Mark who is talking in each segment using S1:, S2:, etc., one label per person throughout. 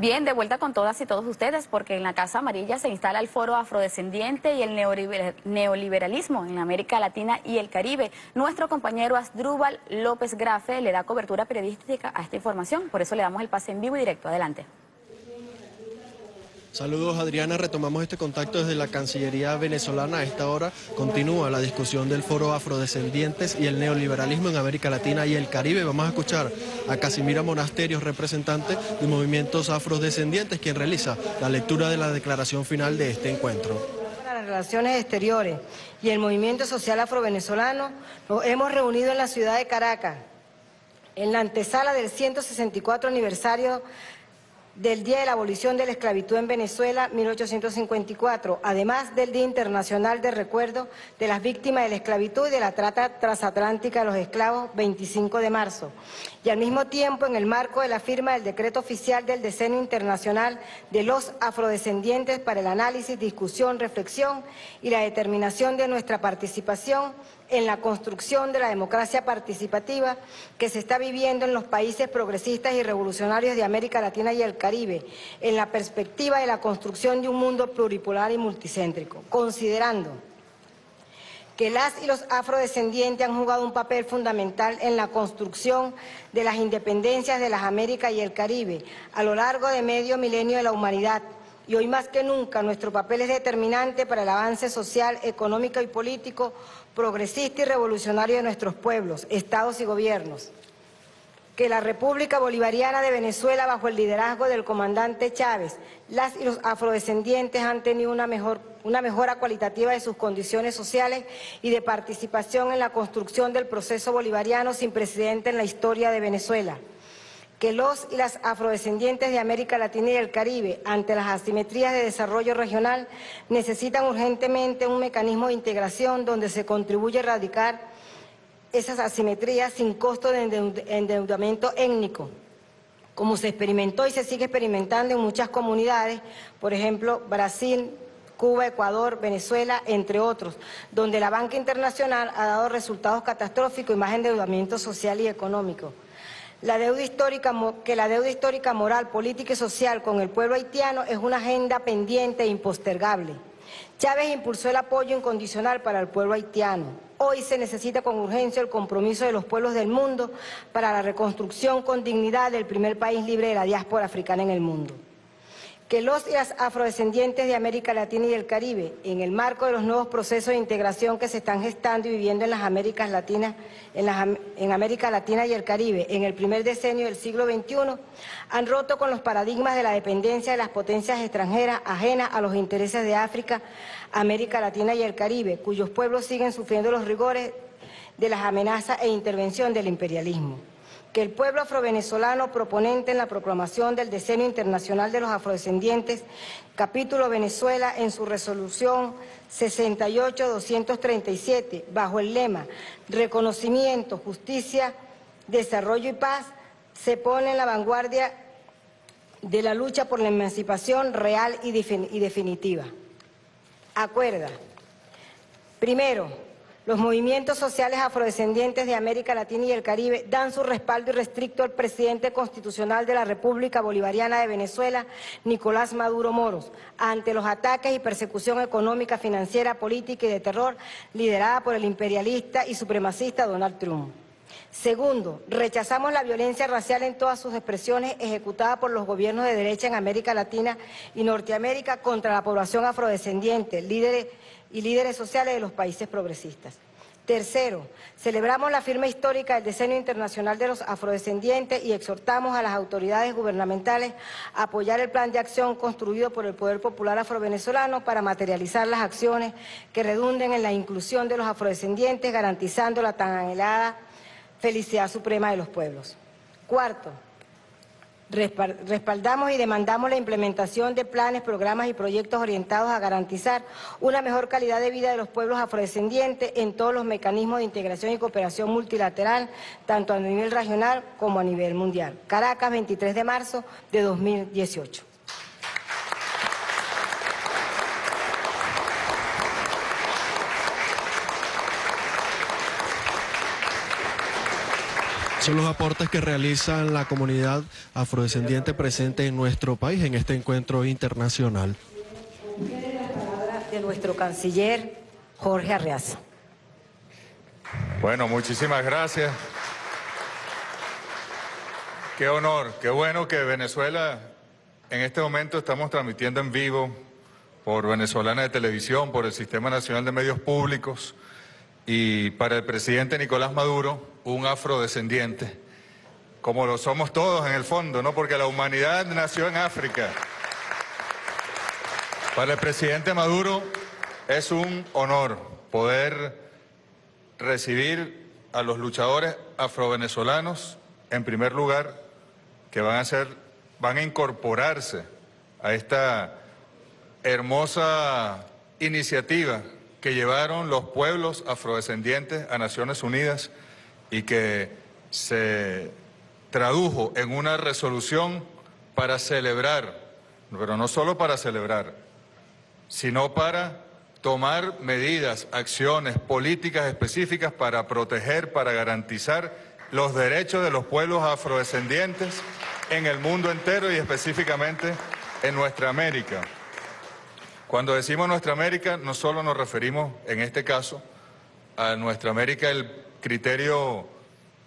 S1: Bien, de vuelta con todas y todos ustedes, porque en la Casa Amarilla se instala el foro afrodescendiente y el neoliberalismo en América Latina y el Caribe. Nuestro compañero Asdrúbal López Grafe le da cobertura periodística a esta información, por eso le damos el pase en vivo y directo. Adelante.
S2: Saludos Adriana, retomamos este contacto desde la Cancillería venezolana. A esta hora continúa la discusión del foro afrodescendientes y el neoliberalismo en América Latina y el Caribe. Vamos a escuchar a Casimira Monasterios, representante de movimientos afrodescendientes, quien realiza la lectura de la declaración final de este encuentro.
S3: Las relaciones exteriores y el movimiento social afrovenezolano nos hemos reunido en la ciudad de Caracas, en la antesala del 164 aniversario del Día de la Abolición de la Esclavitud en Venezuela, 1854, además del Día Internacional de Recuerdo de las Víctimas de la Esclavitud y de la Trata Transatlántica de los Esclavos, 25 de marzo. Y al mismo tiempo, en el marco de la firma del Decreto Oficial del Decenio Internacional de los Afrodescendientes para el análisis, discusión, reflexión y la determinación de nuestra participación en la construcción de la democracia participativa que se está viviendo en los países progresistas y revolucionarios de América Latina y el Caribe, en la perspectiva de la construcción de un mundo pluripolar y multicéntrico, considerando que las y los afrodescendientes han jugado un papel fundamental en la construcción de las independencias de las Américas y el Caribe a lo largo de medio milenio de la humanidad, y hoy más que nunca nuestro papel es determinante para el avance social, económico y político progresista y revolucionario de nuestros pueblos, estados y gobiernos. Que la República Bolivariana de Venezuela, bajo el liderazgo del comandante Chávez, las y los afrodescendientes han tenido una, mejor, una mejora cualitativa de sus condiciones sociales y de participación en la construcción del proceso bolivariano sin precedente en la historia de Venezuela que los y las afrodescendientes de América Latina y el Caribe, ante las asimetrías de desarrollo regional, necesitan urgentemente un mecanismo de integración donde se contribuye a erradicar esas asimetrías sin costo de endeudamiento étnico, como se experimentó y se sigue experimentando en muchas comunidades, por ejemplo, Brasil, Cuba, Ecuador, Venezuela, entre otros, donde la banca internacional ha dado resultados catastróficos y más endeudamiento social y económico. La deuda histórica, que la deuda histórica moral, política y social con el pueblo haitiano es una agenda pendiente e impostergable. Chávez impulsó el apoyo incondicional para el pueblo haitiano. Hoy se necesita con urgencia el compromiso de los pueblos del mundo para la reconstrucción con dignidad del primer país libre de la diáspora africana en el mundo que los y las afrodescendientes de América Latina y el Caribe, en el marco de los nuevos procesos de integración que se están gestando y viviendo en las Américas Latinas, en, en América Latina y el Caribe, en el primer decenio del siglo XXI, han roto con los paradigmas de la dependencia de las potencias extranjeras ajenas a los intereses de África, América Latina y el Caribe, cuyos pueblos siguen sufriendo los rigores de las amenazas e intervención del imperialismo que el pueblo afrovenezolano proponente en la proclamación del Decenio Internacional de los Afrodescendientes, capítulo Venezuela, en su resolución 68-237, bajo el lema Reconocimiento, Justicia, Desarrollo y Paz, se pone en la vanguardia de la lucha por la emancipación real y definitiva. Acuerda, primero, los movimientos sociales afrodescendientes de América Latina y el Caribe dan su respaldo irrestricto al presidente constitucional de la República Bolivariana de Venezuela, Nicolás Maduro Moros, ante los ataques y persecución económica, financiera, política y de terror liderada por el imperialista y supremacista Donald Trump. Segundo, rechazamos la violencia racial en todas sus expresiones ejecutada por los gobiernos de derecha en América Latina y Norteamérica contra la población afrodescendiente, líderes y líderes sociales de los países progresistas. Tercero, celebramos la firma histórica del Decenio Internacional de los Afrodescendientes y exhortamos a las autoridades gubernamentales a apoyar el plan de acción construido por el Poder Popular Afrovenezolano para materializar las acciones que redunden en la inclusión de los afrodescendientes, garantizando la tan anhelada felicidad suprema de los pueblos. Cuarto, Respaldamos y demandamos la implementación de planes, programas y proyectos orientados a garantizar una mejor calidad de vida de los pueblos afrodescendientes en todos los mecanismos de integración y cooperación multilateral, tanto a nivel regional como a nivel mundial. Caracas, 23 de marzo de 2018.
S2: Son los aportes que realiza la comunidad afrodescendiente presente en nuestro país en este encuentro internacional.
S3: De nuestro canciller Jorge Arreaza.
S4: Bueno, muchísimas gracias. Qué honor, qué bueno que Venezuela en este momento estamos transmitiendo en vivo por Venezolana de Televisión, por el Sistema Nacional de Medios Públicos y para el presidente Nicolás Maduro, un afrodescendiente, como lo somos todos en el fondo, ¿no? Porque la humanidad nació en África. Para el presidente Maduro es un honor poder recibir a los luchadores afrovenezolanos, en primer lugar, que van a ser, van a incorporarse a esta hermosa iniciativa que llevaron los pueblos afrodescendientes a Naciones Unidas y que se tradujo en una resolución para celebrar, pero no solo para celebrar, sino para tomar medidas, acciones, políticas específicas para proteger, para garantizar los derechos de los pueblos afrodescendientes en el mundo entero y específicamente en nuestra América. Cuando decimos nuestra América, no solo nos referimos, en este caso, a nuestra América el criterio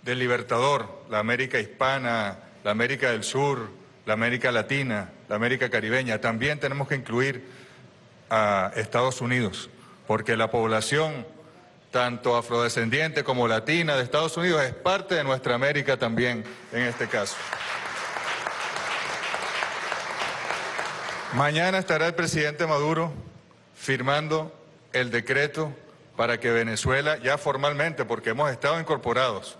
S4: del libertador, la América hispana, la América del Sur, la América Latina, la América caribeña. También tenemos que incluir a Estados Unidos, porque la población, tanto afrodescendiente como latina de Estados Unidos, es parte de nuestra América también en este caso. Mañana estará el presidente Maduro firmando el decreto para que Venezuela, ya formalmente, porque hemos estado incorporados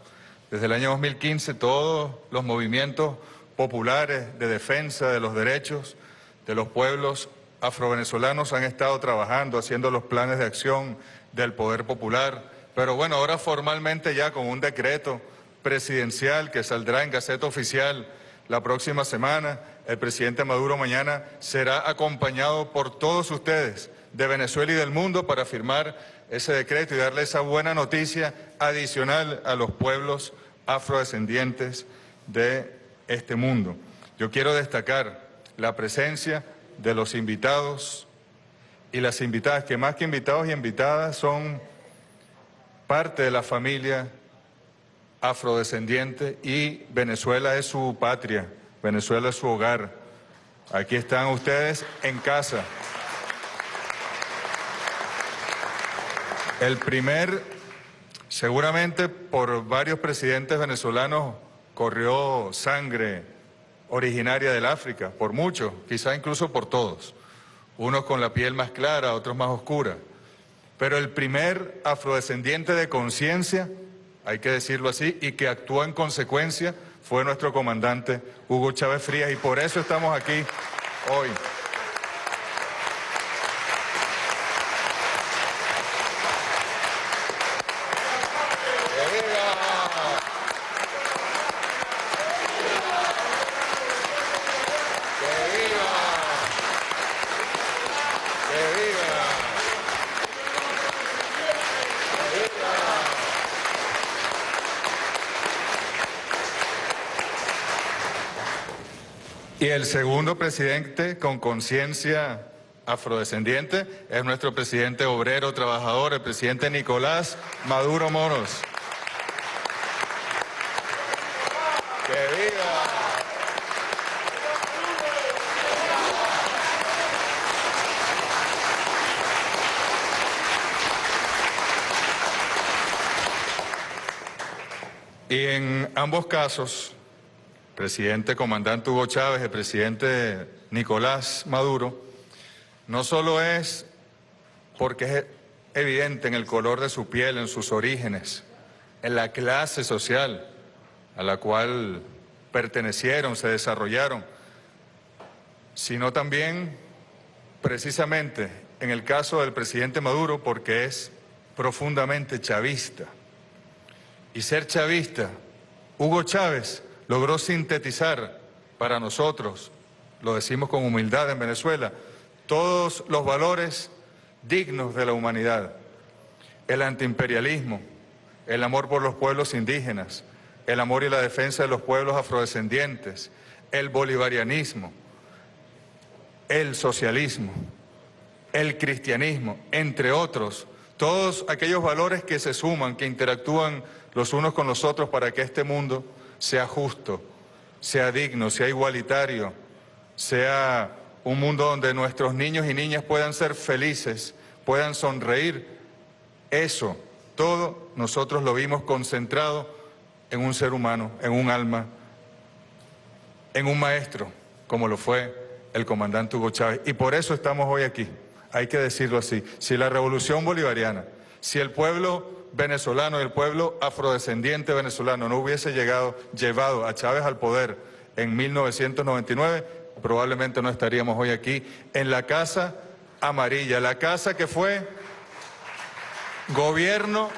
S4: desde el año 2015, todos los movimientos populares de defensa de los derechos de los pueblos afrovenezolanos han estado trabajando, haciendo los planes de acción del Poder Popular, pero bueno, ahora formalmente ya con un decreto presidencial que saldrá en Gaceta Oficial la próxima semana, el presidente Maduro mañana será acompañado por todos ustedes de Venezuela y del mundo para firmar ese decreto y darle esa buena noticia adicional a los pueblos afrodescendientes de este mundo. Yo quiero destacar la presencia de los invitados y las invitadas, que más que invitados y invitadas son parte de la familia afrodescendiente y Venezuela es su patria, Venezuela es su hogar. Aquí están ustedes en casa. El primer, seguramente por varios presidentes venezolanos corrió sangre originaria del África, por muchos, quizá incluso por todos. Unos con la piel más clara, otros más oscura. Pero el primer afrodescendiente de conciencia, hay que decirlo así, y que actuó en consecuencia, fue nuestro comandante Hugo Chávez Frías, y por eso estamos aquí hoy. Y el segundo presidente con conciencia afrodescendiente es nuestro presidente obrero, trabajador, el presidente Nicolás Maduro Moros. ¡Que viva! Y en ambos casos, presidente comandante Hugo Chávez, el presidente Nicolás Maduro, no solo es porque es evidente en el color de su piel, en sus orígenes, en la clase social a la cual pertenecieron, se desarrollaron, sino también precisamente en el caso del presidente Maduro porque es profundamente chavista. Y ser chavista, Hugo Chávez logró sintetizar para nosotros, lo decimos con humildad en Venezuela, todos los valores dignos de la humanidad, el antiimperialismo, el amor por los pueblos indígenas, el amor y la defensa de los pueblos afrodescendientes, el bolivarianismo, el socialismo, el cristianismo, entre otros, todos aquellos valores que se suman, que interactúan los unos con los otros para que este mundo sea justo, sea digno, sea igualitario, sea un mundo donde nuestros niños y niñas puedan ser felices, puedan sonreír. Eso, todo nosotros lo vimos concentrado en un ser humano, en un alma, en un maestro, como lo fue el comandante Hugo Chávez. Y por eso estamos hoy aquí, hay que decirlo así. Si la revolución bolivariana, si el pueblo venezolano y el pueblo afrodescendiente venezolano no hubiese llegado, llevado a Chávez al poder en 1999, probablemente no estaríamos hoy aquí en la Casa Amarilla, la casa que fue gobierno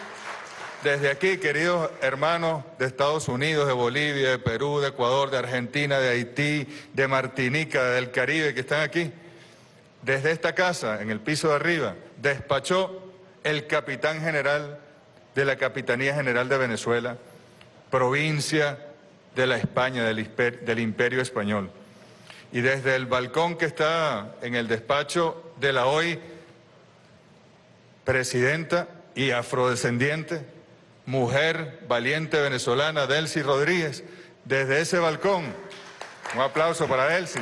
S4: desde aquí, queridos hermanos de Estados Unidos, de Bolivia, de Perú, de Ecuador, de Argentina, de Haití, de Martinica, del Caribe, que están aquí, desde esta casa, en el piso de arriba, despachó el capitán general de la Capitanía General de Venezuela, provincia de la España, del, Imperio Español. Y desde el balcón que está en el despacho de la hoy presidenta y afrodescendiente, mujer valiente venezolana, Delcy Rodríguez, desde ese balcón. Un aplauso para Delcy.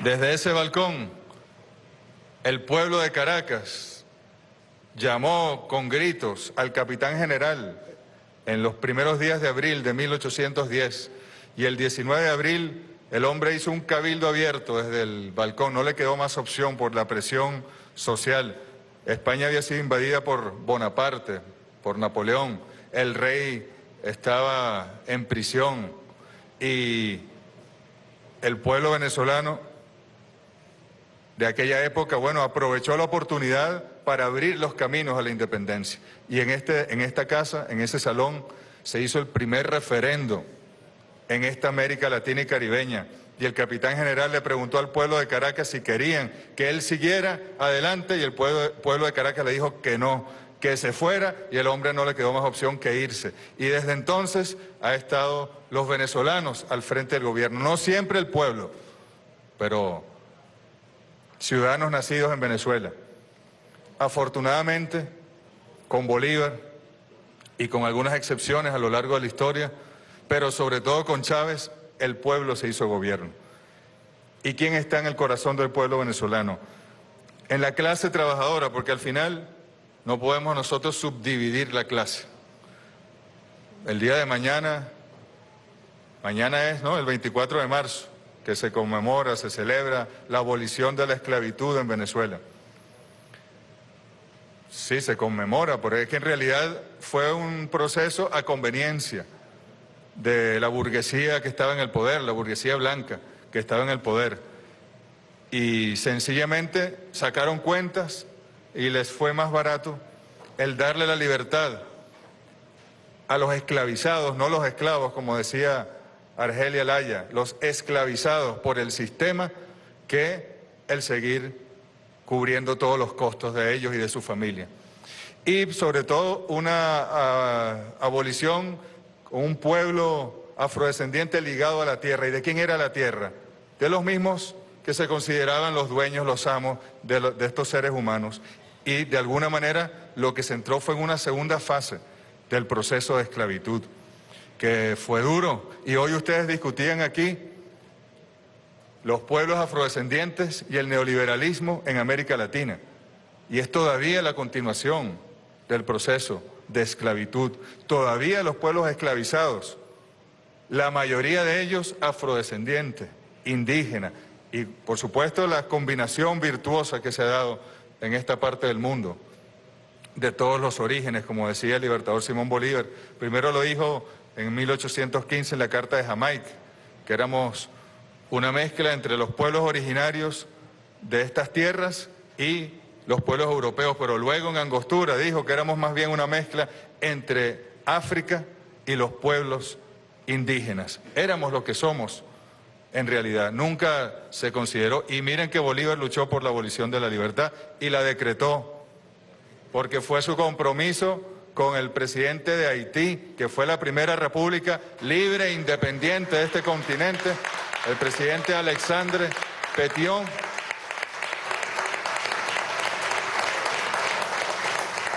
S4: Desde ese balcón, el pueblo de Caracas llamó con gritos al capitán general en los primeros días de abril de 1810 y el 19 de abril el hombre hizo un cabildo abierto desde el balcón, no le quedó más opción por la presión social. España había sido invadida por Bonaparte, por Napoleón, el rey estaba en prisión. Y el pueblo venezolano de aquella época, bueno, aprovechó la oportunidad para abrir los caminos a la independencia. Y en, este, en esta casa, en ese salón, se hizo el primer referendo en esta América Latina y Caribeña. Y el capitán general le preguntó al pueblo de Caracas si querían que él siguiera adelante y el pueblo, de Caracas le dijo que no, que se fuera y el hombre no le quedó más opción que irse. Y desde entonces ha estado los venezolanos al frente del gobierno, no siempre el pueblo, pero ciudadanos nacidos en Venezuela. Afortunadamente, con Bolívar y con algunas excepciones a lo largo de la historia, pero sobre todo con Chávez, el pueblo se hizo gobierno. ¿Y quién está en el corazón del pueblo venezolano? En la clase trabajadora, porque al final no podemos nosotros subdividir la clase. El día de mañana, mañana es, ¿no? El 24 de marzo, que se conmemora, se celebra la abolición de la esclavitud en Venezuela. Sí, se conmemora, porque es que en realidad fue un proceso a conveniencia de la burguesía que estaba en el poder, la burguesía blanca que estaba en el poder. Y sencillamente sacaron cuentas y les fue más barato el darle la libertad a los esclavizados, no los esclavos, como decía Argelia Laya, los esclavizados por el sistema, que el seguir cubriendo todos los costos de ellos y de su familia. Y sobre todo una ah, abolición un pueblo afrodescendiente ligado a la tierra. ¿Y de quién era la tierra? De los mismos que se consideraban los dueños, los amos de, estos seres humanos. Y de alguna manera lo que se entró fue en una segunda fase del proceso de esclavitud, que fue duro. Y hoy ustedes discutían aquí los pueblos afrodescendientes y el neoliberalismo en América Latina. Y es todavía la continuación del proceso de esclavitud. Todavía los pueblos esclavizados, la mayoría de ellos afrodescendientes, indígenas, y por supuesto la combinación virtuosa que se ha dado en esta parte del mundo, de todos los orígenes, como decía el libertador Simón Bolívar. Primero lo dijo en 1815 en la Carta de Jamaica, que éramos una mezcla entre los pueblos originarios de estas tierras y los pueblos europeos, pero luego en Angostura dijo que éramos más bien una mezcla entre África y los pueblos indígenas. Éramos lo que somos en realidad. Nunca se consideró, y miren que Bolívar luchó por la abolición de la libertad y la decretó porque fue su compromiso con el presidente de Haití, que fue la primera república libre e independiente de este continente, el presidente Alexandre Petion.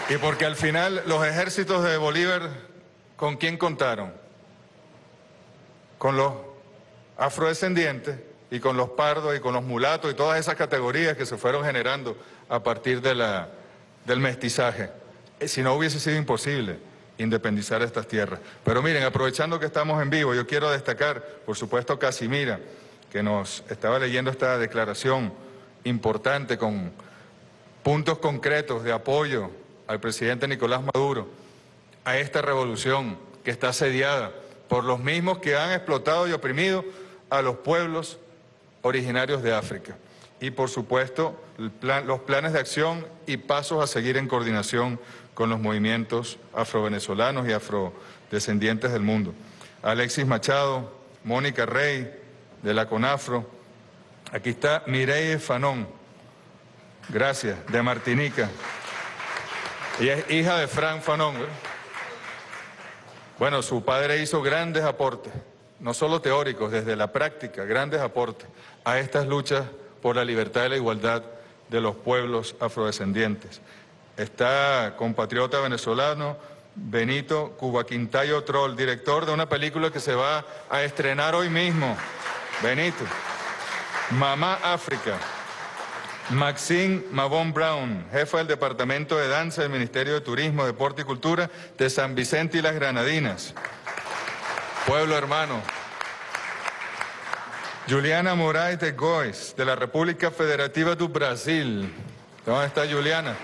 S4: Y porque al final los ejércitos de Bolívar, ¿con quién contaron? Con los afrodescendientes y con los pardos y con los mulatos y todas esas categorías que se fueron generando a partir del mestizaje. Eh, si no hubiese sido imposible independizar estas tierras. Pero miren, aprovechando que estamos en vivo, yo quiero destacar, por supuesto, Casimira, que nos estaba leyendo esta declaración importante con puntos concretos de apoyo al presidente Nicolás Maduro, a esta revolución que está asediada por los mismos que han explotado y oprimido a los pueblos originarios de África. Y por supuesto, los planes de acción y pasos a seguir en coordinación con los movimientos afrovenezolanos y afrodescendientes del mundo. Alexis Machado, Mónica Rey, de la CONAFRO. Aquí está Mireille Fanón, gracias, de Martinica. Ella es hija de Frank Fanon. Bueno, su padre hizo grandes aportes, no solo teóricos, desde la práctica, grandes aportes a estas luchas por la libertad y la igualdad de los pueblos afrodescendientes. Está compatriota venezolano Benito Cubaquintayo Troll, director de una película que se va a estrenar hoy mismo. Benito, Mamá África. Maxine Mabón Brown, jefa del Departamento de Danza del Ministerio de Turismo, Deporte y Cultura de San Vicente y las Granadinas. Pueblo hermano. Juliana Moraes de Góis, de la República Federativa do Brasil. ¿Dónde está Juliana?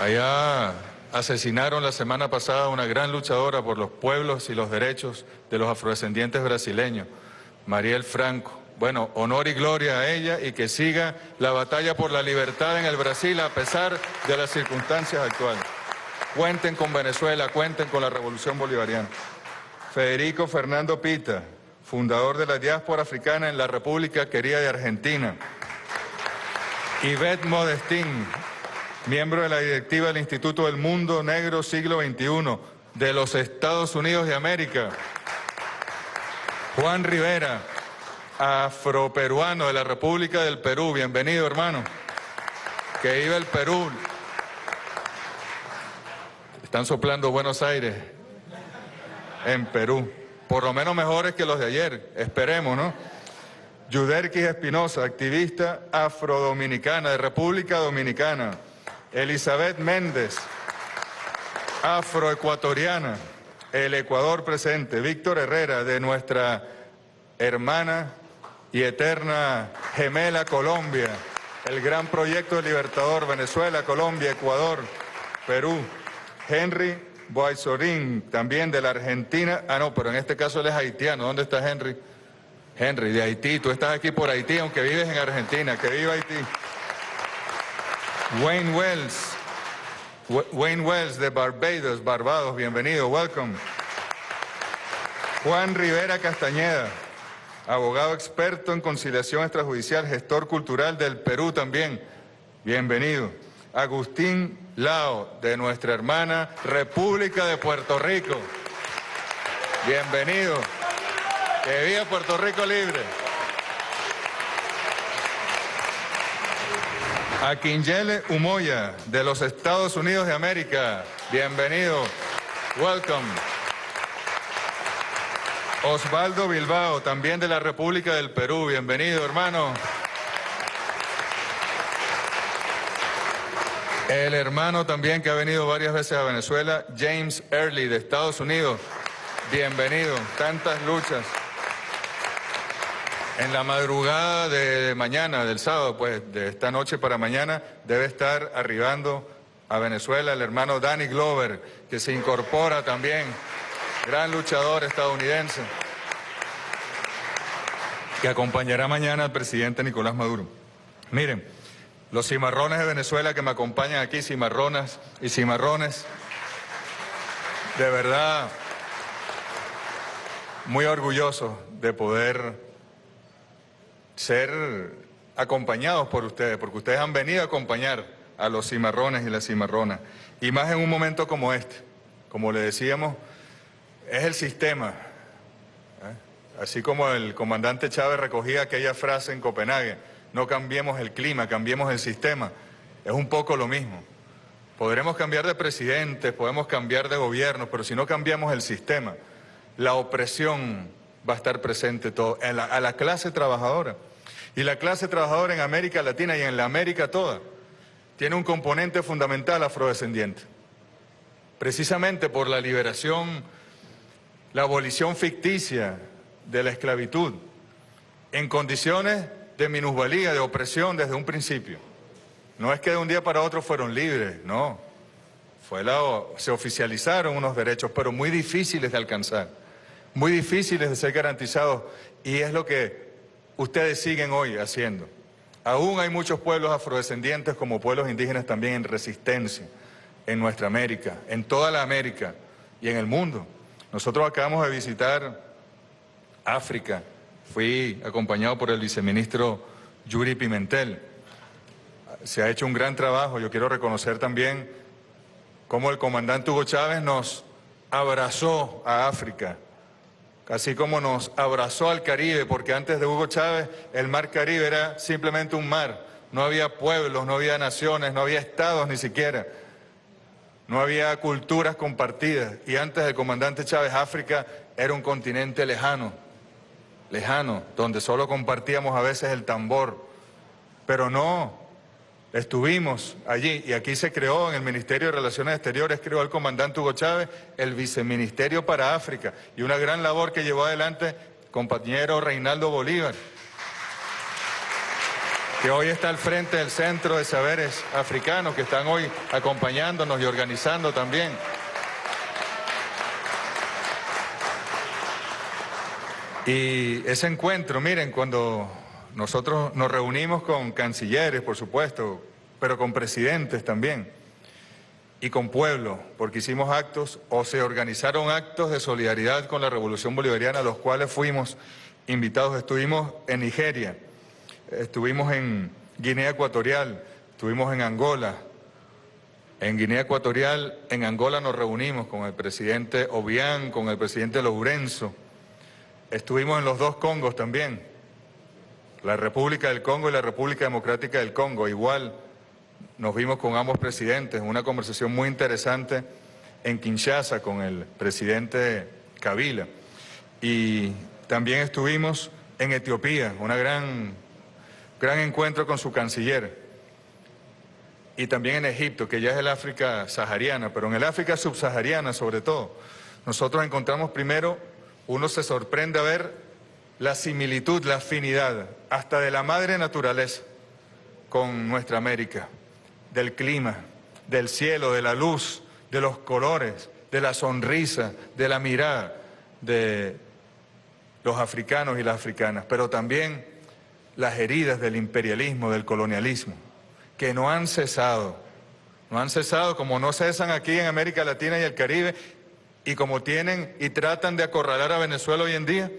S4: Allá asesinaron la semana pasada a una gran luchadora por los pueblos y los derechos de los afrodescendientes brasileños. Mariel Franco. Bueno, honor y gloria a ella y que siga la batalla por la libertad en el Brasil a pesar de las circunstancias actuales. Cuenten con Venezuela, cuenten con la revolución bolivariana. Federico Fernando Pita, fundador de la diáspora africana en la República Querida de Argentina. Yvette Modestín, miembro de la directiva del Instituto del Mundo Negro Siglo XXI de los Estados Unidos de América. Juan Rivera, afroperuano de la República del Perú. Bienvenido, hermano. Que iba el Perú. Están soplando Buenos Aires en Perú. Por lo menos mejores que los de ayer. Esperemos, ¿no? Yuderquis Espinosa, activista afrodominicana de República Dominicana. Elizabeth Méndez, afroecuatoriana el Ecuador presente, Víctor Herrera, de nuestra hermana y eterna gemela Colombia, el gran proyecto de Libertador, Venezuela, Colombia, Ecuador, Perú, Henry Boisorín, también de la Argentina, ah no, pero en este caso él es haitiano, ¿dónde está Henry? Henry, de Haití, tú estás aquí por Haití, aunque vives en Argentina, que viva Haití. Wayne Wells, Wayne Wells de Barbados, Barbados, bienvenido, welcome. Juan Rivera Castañeda, abogado experto en conciliación extrajudicial, gestor cultural del Perú también, bienvenido. Agustín Lao, de nuestra hermana República de Puerto Rico, bienvenido. Que viva Puerto Rico libre. A Quinjele Umoya, de los Estados Unidos de América. Bienvenido. Welcome. Osvaldo Bilbao, también de la República del Perú. Bienvenido, hermano. El hermano también que ha venido varias veces a Venezuela, James Early, de Estados Unidos. Bienvenido. Tantas luchas. En la madrugada de mañana, del sábado, pues de esta noche para mañana, debe estar arribando a Venezuela el hermano Danny Glover, que se incorpora también, gran luchador estadounidense, que acompañará mañana al presidente Nicolás Maduro. Miren, los cimarrones de Venezuela que me acompañan aquí, cimarronas y cimarrones, de verdad, muy orgulloso de poder ser acompañados por ustedes, porque ustedes han venido a acompañar a los cimarrones y las cimarronas, y más en un momento como este. Como le decíamos, es el sistema. ¿eh? Así como el comandante Chávez recogía aquella frase en Copenhague, no cambiemos el clima, cambiemos el sistema. Es un poco lo mismo. Podremos cambiar de presidente, podemos cambiar de gobierno, pero si no cambiamos el sistema, la opresión va a estar presente todo, a la clase trabajadora. Y la clase trabajadora en América Latina y en la América toda tiene un componente fundamental afrodescendiente. Precisamente por la liberación, la abolición ficticia de la esclavitud, en condiciones de minusvalía, de opresión desde un principio. No es que de un día para otro fueron libres, no. Fue se oficializaron unos derechos, pero muy difíciles de alcanzar, muy difíciles de ser garantizados, y es lo que ustedes siguen hoy haciendo. Aún hay muchos pueblos afrodescendientes como pueblos indígenas también en resistencia en nuestra América, en toda la América y en el mundo. Nosotros acabamos de visitar África, fui acompañado por el viceministro Yuri Pimentel se ha hecho un gran trabajo. Yo quiero reconocer también cómo el comandante Hugo Chávez nos abrazó a África, así como nos abrazó al Caribe, porque antes de Hugo Chávez el mar Caribe era simplemente un mar, no había pueblos, no había naciones, no había estados ni siquiera, no había culturas compartidas. Y antes del comandante Chávez África era un continente lejano, lejano, donde solo compartíamos a veces el tambor, pero no Estuvimos allí y aquí se creó en el Ministerio de Relaciones Exteriores, creó el comandante Hugo Chávez, el viceministerio para África y una gran labor que llevó adelante compañero Reinaldo Bolívar, que hoy está al frente del Centro de Saberes Africanos, que están hoy acompañándonos y organizando también. Y ese encuentro, miren, cuando nosotros nos reunimos con cancilleres, por supuesto, pero con presidentes también y con pueblo, porque hicimos actos o se organizaron actos de solidaridad con la Revolución Bolivariana, a los cuales fuimos invitados. Estuvimos en Nigeria, estuvimos en Guinea Ecuatorial, estuvimos en Angola. En Guinea Ecuatorial, en Angola nos reunimos con el presidente Obiang, con el presidente Lourenço. Estuvimos en los dos Congos también la República del Congo y la República Democrática del Congo. Igual nos vimos con ambos presidentes, una conversación muy interesante en Kinshasa con el presidente Kabila. Y también estuvimos en Etiopía, un gran, gran encuentro con su canciller. Y también en Egipto, que ya es el África sahariana, pero en el África subsahariana sobre todo. Nosotros encontramos primero, uno se sorprende a ver la similitud, la afinidad, hasta de la madre naturaleza con nuestra América, del clima, del cielo, de la luz, de los colores, de la sonrisa, de la mirada de los africanos y las africanas, pero también las heridas del imperialismo, del colonialismo, que no han cesado, no han cesado como no cesan aquí en América Latina y el Caribe, y como tienen y tratan de acorralar a Venezuela hoy en día,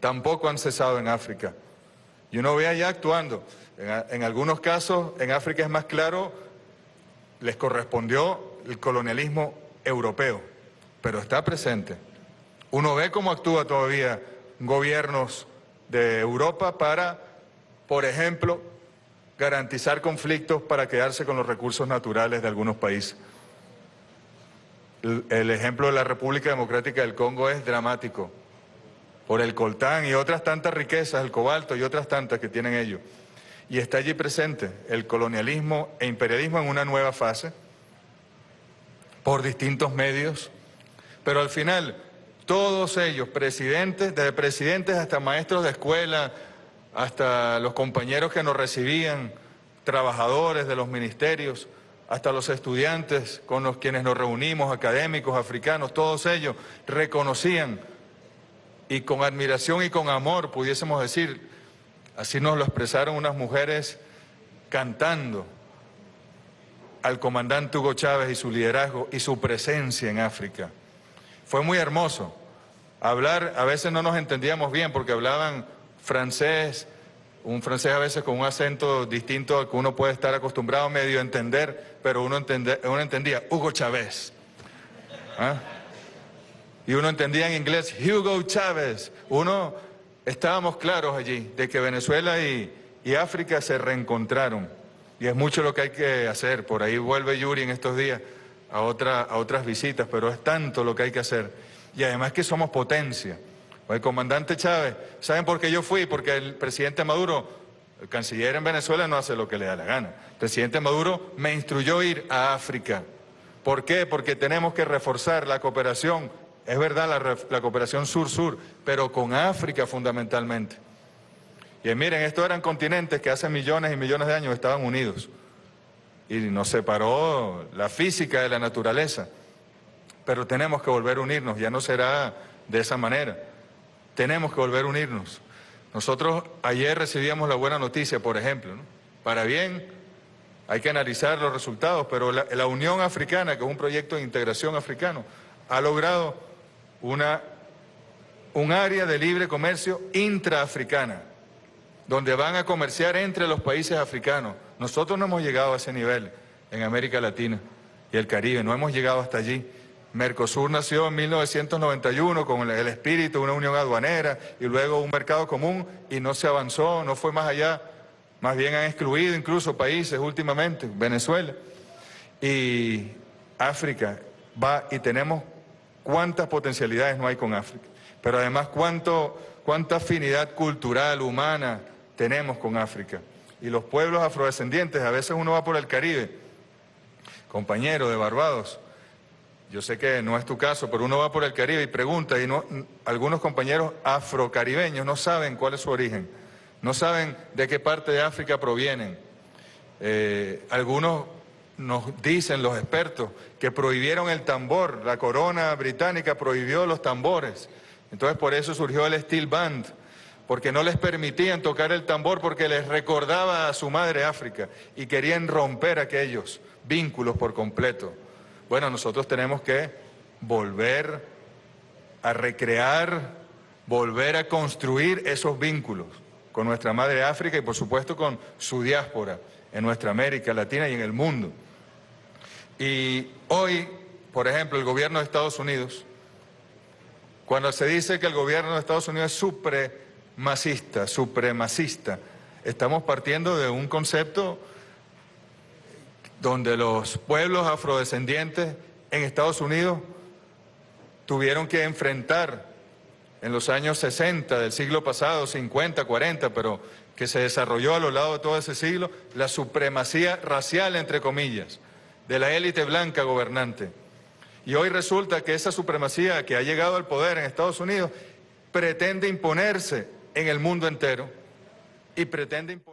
S4: tampoco han cesado en África. Y uno ve allá actuando. En, algunos casos, en África es más claro, les correspondió el colonialismo europeo, pero está presente. Uno ve cómo actúa todavía gobiernos de Europa para, por ejemplo, garantizar conflictos para quedarse con los recursos naturales de algunos países. el ejemplo de la República Democrática del Congo es dramático por el coltán y otras tantas riquezas, el cobalto y otras tantas que tienen ellos. Y está allí presente el colonialismo e imperialismo en una nueva fase, por distintos medios, pero al final todos ellos, presidentes, desde presidentes hasta maestros de escuela, hasta los compañeros que nos recibían, trabajadores de los ministerios, hasta los estudiantes con los quienes nos reunimos, académicos, africanos, todos ellos reconocían y con admiración y con amor, pudiésemos decir, así nos lo expresaron unas mujeres cantando al comandante Hugo Chávez y su liderazgo y su presencia en África. Fue muy hermoso. Hablar, a veces no nos entendíamos bien porque hablaban francés un francés a veces con un acento distinto al que uno puede estar acostumbrado a medio entender, pero uno, uno entendía Hugo Chávez. ¿Ah? Y uno entendía en inglés Hugo Chávez. Uno estábamos claros allí de que Venezuela y, y África se reencontraron. Y es mucho lo que hay que hacer. Por ahí vuelve Yuri en estos días a, otra, a otras visitas, pero es tanto lo que hay que hacer. Y además que somos potencia. El comandante Chávez, ¿saben por qué yo fui? Porque el presidente Maduro, el canciller en Venezuela no hace lo que le da la gana. El presidente Maduro me instruyó ir a África. ¿Por qué? Porque tenemos que reforzar la cooperación, es verdad, la, la cooperación sur-sur, pero con África fundamentalmente. Y miren, estos eran continentes que hace millones y millones de años estaban unidos. Y nos separó la física de la naturaleza. Pero tenemos que volver a unirnos, ya no será de esa manera tenemos que volver a unirnos. Nosotros ayer recibíamos la buena noticia, por ejemplo, para bien, hay que analizar los resultados, pero la, Unión Africana, que es un proyecto de integración africano, ha logrado una, un área de libre comercio intraafricana, donde van a comerciar entre los países africanos. Nosotros no hemos llegado a ese nivel en América Latina y el Caribe, no hemos llegado hasta allí. Mercosur nació en 1991 con el espíritu de una unión aduanera y luego un mercado común y no se avanzó, no fue más allá. Más bien han excluido incluso países últimamente, Venezuela. Y África va y tenemos cuántas potencialidades no hay con África, pero además cuánto, cuánta afinidad cultural, humana tenemos con África. Y los pueblos afrodescendientes, a veces uno va por el Caribe, compañero de Barbados, yo sé que no es tu caso, pero uno va por el Caribe y pregunta y no, algunos compañeros afrocaribeños no saben cuál es su origen, no saben de qué parte de África provienen. Eh, algunos nos dicen los expertos que prohibieron el tambor, la corona británica prohibió los tambores. Entonces por eso surgió el Steel Band, porque no les permitían tocar el tambor porque les recordaba a su madre África y querían romper aquellos vínculos por completo. Bueno, nosotros tenemos que volver a recrear, volver a construir esos vínculos con nuestra madre África y por supuesto con su diáspora en nuestra América Latina y en el mundo. Y hoy, por ejemplo, el gobierno de Estados Unidos, cuando se dice que el gobierno de Estados Unidos es supremacista, supremacista, estamos partiendo de un concepto donde los pueblos afrodescendientes en Estados Unidos tuvieron que enfrentar en los años 60 del siglo pasado, 50, 40, pero que se desarrolló a lo largo de todo ese siglo, la supremacía racial, entre comillas, de la élite blanca gobernante. Y hoy resulta que esa supremacía que ha llegado al poder en Estados Unidos pretende imponerse en el mundo entero y pretende imponerse